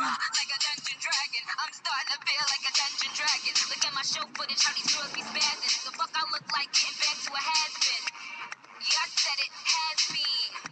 like a dungeon dragon. I'm starting to feel like a dungeon dragon. Look at my show footage, how these girls be spazzing. The fuck I look like getting back to a has been. Yeah, I said it has been.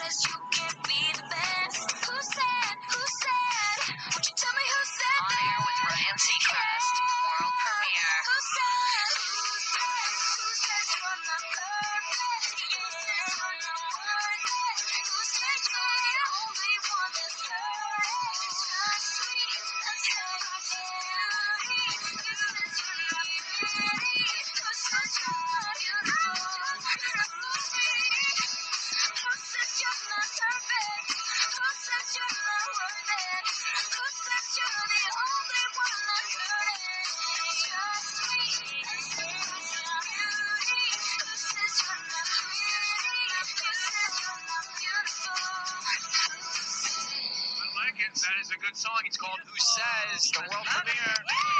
because you can. good song. It's called Who Says, the world premiere.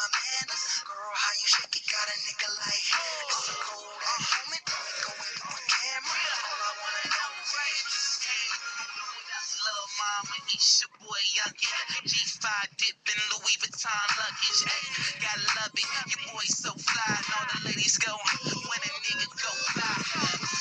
Montana. Girl, how you shake it? Got a nigga like, it's so cold at home. Let me go and do a camera. All I wanna know, right? Lil' mama, it's your boy Youngin. G5 dipping Louis Vuitton luggage. Ay, gotta love it. Your boy so fly, and all the ladies go when a nigga go fly.